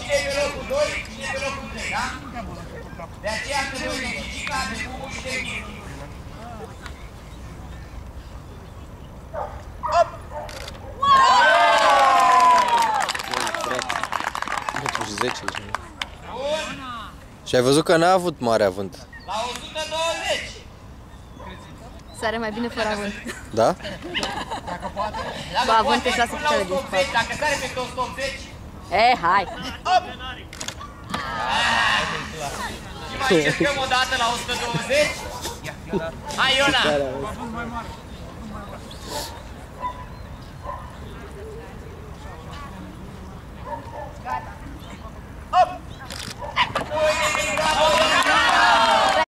cine pe locul 2, cine pe locul 3, da? De aceea se de Gigica, de Bubu și de Mircu. Hop! Și ai văzut că n-a avut mare avânt. La 120! Sare mai bine fără avânt. Da? Dacă poate. Cu avânt își lasă picioarele din spate. Dacă sare pe 180, E, hai! Și mai încercăm o dată la 120? Hai, Iona!